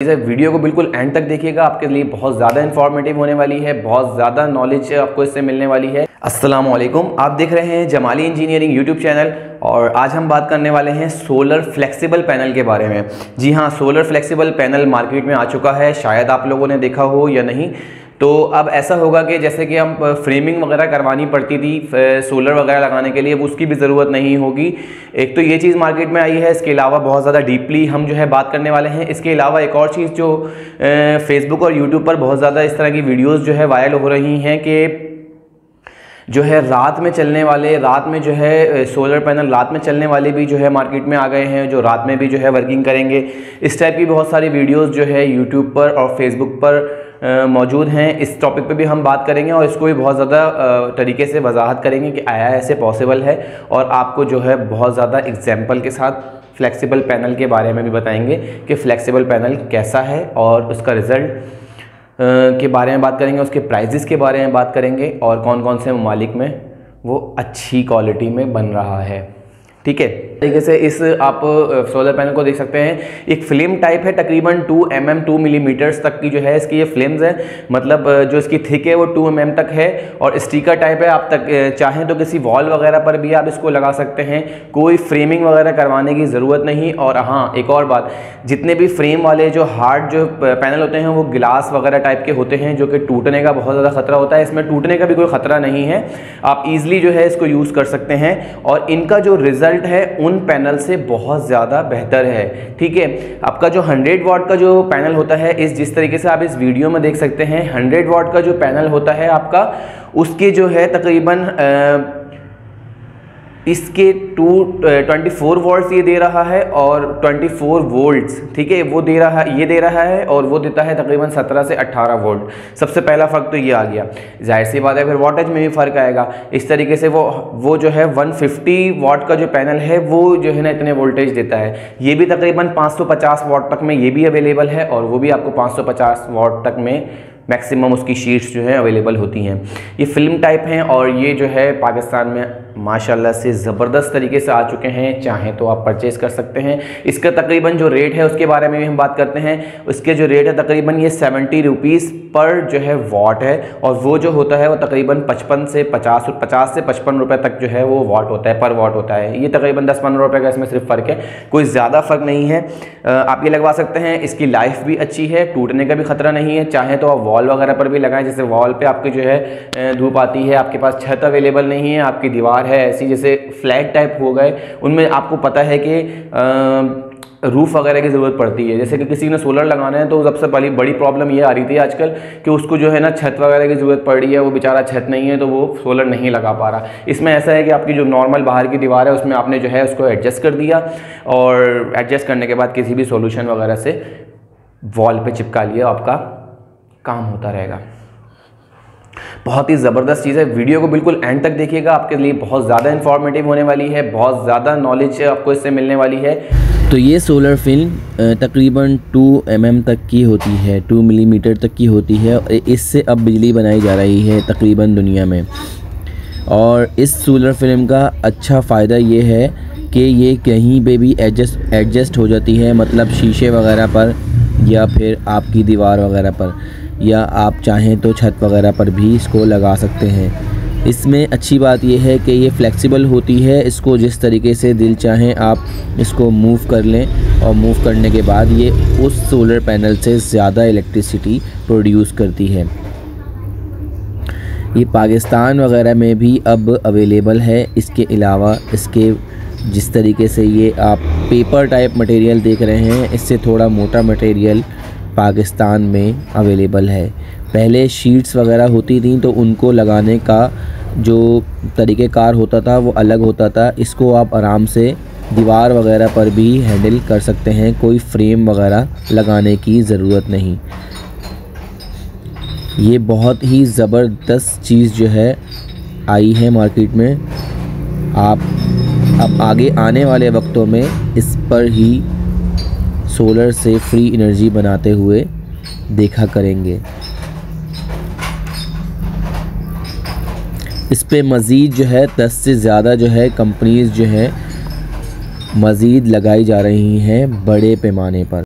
इस वीडियो को बिल्कुल एंड तक देखिएगा। आपके लिए बहुत ज़्यादा इन्फॉर्मेटिव होने वाली है, बहुत ज़्यादा नॉलेज आपको इससे मिलने वाली है। अस्सलाम वालेकुम आप देख रहे हैं जमाली इंजीनियरिंग यूट्यूब चैनल और आज हम बात करने वाले हैं सोलर फ्लेक्सिबल पैनल के बारे में। जी हाँ सोलर फ्लेक्सिबल पैनल मार्केट में आ चुका है। शायद आप लोगों ने देखा हो या नहीं। तो अब ऐसा होगा कि जैसे कि हम फ्रेमिंग वगैरह करवानी पड़ती थी सोलर वगैरह लगाने के लिए, अब उसकी भी ज़रूरत नहीं होगी। एक तो ये चीज़ मार्केट में आई है, इसके अलावा बहुत ज़्यादा डीपली हम जो है बात करने वाले हैं। इसके अलावा एक और चीज़ जो फेसबुक और यूट्यूब पर बहुत ज़्यादा इस तरह की वीडियोज़ जो है वायरल हो रही हैं कि जो है रात में चलने वाले, रात में जो है सोलर पैनल रात में चलने वाले भी जो है मार्केट में आ गए हैं, जो रात में भी जो है वर्किंग करेंगे। इस टाइप की बहुत सारी वीडियोस जो है यूट्यूब पर और फेसबुक पर मौजूद हैं। इस टॉपिक पे भी हम बात करेंगे और इसको भी बहुत ज़्यादा तरीके से वजाहत करेंगे कि आया ऐसे पॉसिबल है और आपको जो है बहुत ज़्यादा एग्ज़ाम्पल के साथ फ्लेक्सिबल पैनल के बारे में भी बताएँगे कि फ्लेक्सिबल पैनल कैसा है और उसका रिज़ल्ट के बारे में बात करेंगे, उसके प्राइजेस के बारे में बात करेंगे और कौन कौन से ममालिक में वो अच्छी क्वालिटी में बन रहा है। ठीक है? तरीके से इस आप सोलर पैनल को देख सकते हैं। एक फ़िल्म टाइप है, तकरीबन 2 एम एम टू मिलीमीटर्स तक की जो है इसकी ये फिल्म्स है। मतलब जो इसकी थिक है वो 2 एम एम तक है और स्टिकर टाइप है, आप तक चाहें तो किसी वॉल वगैरह पर भी आप इसको लगा सकते हैं। कोई फ्रेमिंग वगैरह करवाने की ज़रूरत नहीं और हाँ एक और बात, जितने भी फ्रेम वाले जो हार्ड जो पैनल होते हैं, वो गिलास वगैरह टाइप के होते हैं, जो कि टूटने का बहुत ज़्यादा खतरा होता है। इसमें टूटने का भी कोई ख़तरा नहीं है। आप ईजिली जो है इसको यूज़ कर सकते हैं और इनका जो रिज़ल्ट है पैनल से बहुत ज़्यादा बेहतर है। ठीक है? आपका जो 100 वाट का जो पैनल होता है, इस जिस तरीके से आप इस वीडियो में देख सकते हैं 100 वाट का जो पैनल होता है आपका, उसके जो है तकरीबन इसके टू ट्वेंटी फोर वोल्ट्स ये दे रहा है और ट्वेंटी फोर वोल्ट्स ठीक है, वो दे रहा है ये दे रहा है और वो देता है तकरीबन सत्रह से अट्ठारह वोल्ट सबसे पहला फ़र्क तो ये आ गया. ज़ाहिर सी बात है, फिर वोल्टेज में भी फ़र्क आएगा. इस तरीके से वो वो जो है 150 वाट का जो पैनल है, वो जो है ना इतने वोल्टेज देता है. ये भी तकरीबन 550 वाट तक में ये भी अवेलेबल है और वो भी आपको 550 वाट तक में मैक्सिमम उसकी शीट्स जो है अवेलेबल होती हैं. ये फ़िल्म टाइप हैं और ये जो है पाकिस्तान में माशाल्लाह से ज़बरदस्त तरीके से आ चुके हैं। चाहें तो आप परचेज कर सकते हैं। इसका तकरीबन जो रेट है, उसके बारे में भी हम बात करते हैं। उसके जो रेट है, तकरीबन ये सेवेंटी रुपीज़ पर जो है वॉट है। और वो जो होता है, वो तकरीबन पचपन से पचास पचास से पचपन रुपये तक जो है वो वॉट होता है, पर वॉट होता है। ये तकरीबन दस पंद्रह रुपये का इसमें सिर्फ़ फ़र्क है। कोई ज़्यादा फ़र्क नहीं है। आप ये लगवा सकते हैं, इसकी लाइफ भी अच्छी है, टूटने का भी ख़तरा नहीं है। चाहें तो आप वॉल वगैरह पर भी लगाएँ, जैसे वॉल पर आपकी जो है धूप आती है, आपके पास छत अवेलेबल नहीं है, आपकी दीवार है ऐसी जैसे फ्लैट टाइप हो गए, उनमें आपको पता है कि रूफ़ वगैरह की ज़रूरत पड़ती है। जैसे कि किसी ने सोलर लगाना है तो सबसे पहली बड़ी प्रॉब्लम ये आ रही थी आजकल कि उसको जो है ना छत वगैरह की ज़रूरत पड़ रही है, वो बेचारा छत नहीं है तो वो सोलर नहीं लगा पा रहा। इसमें ऐसा है कि आपकी जो नॉर्मल बाहर की दीवार है उसमें आपने जो है उसको एडजस्ट कर दिया और एडजस्ट करने के बाद किसी भी सोल्यूशन वगैरह से वॉल पर चिपका लिया, आपका काम होता रहेगा। बहुत ही ज़बरदस्त चीज़ है। वीडियो को बिल्कुल एंड तक देखिएगा। आपके लिए बहुत ज़्यादा इन्फॉर्मेटिव होने वाली है, बहुत ज़्यादा नॉलेज आपको इससे मिलने वाली है। तो ये सोलर फ़िल्म तकरीबन 2 एम mm तक की होती है 2 मिलीमीटर तक की होती है। इससे अब बिजली बनाई जा रही है तकरीबन दुनिया में। और इस सोलर फ़िल्म का अच्छा फ़ायदा ये है कि ये कहीं पे भी एडजस्ट एडजस्ट हो जाती है मतलब शीशे वगैरह पर या फिर आपकी दीवार वगैरह पर। या आप चाहें तो छत वगैरह पर भी इसको लगा सकते हैं। इसमें अच्छी बात यह है कि ये फ्लेक्सिबल होती है। इसको जिस तरीके से दिल चाहें आप इसको मूव कर लें और मूव करने के बाद ये उस सोलर पैनल से ज़्यादा इलेक्ट्रिसिटी प्रोड्यूस करती है। ये पाकिस्तान वगैरह में भी अब अवेलेबल है। इसके अलावा इसके जिस तरीके से ये आप पेपर टाइप मटेरियल देख रहे हैं, इससे थोड़ा मोटा मटेरियल पाकिस्तान में अवेलेबल है। पहले शीट्स वगैरह होती थी तो उनको लगाने का जो तरीक़ेकार होता था, वो अलग होता था। इसको आप आराम से दीवार वगैरह पर भी हैंडल कर सकते हैं। कोई फ्रेम वगैरह लगाने की ज़रूरत नहीं। ये बहुत ही ज़बरदस्त चीज़ जो है, आई है मार्केट में। आप अब आगे आने वाले वक्तों में इस पर ही सोलर से फ्री एनर्जी बनाते हुए देखा करेंगे। इस पर मज़ीद जो है, दस से ज़्यादा जो है कंपनीज़ जो है, मज़ीद लगाई जा रही हैं बड़े पैमाने पर।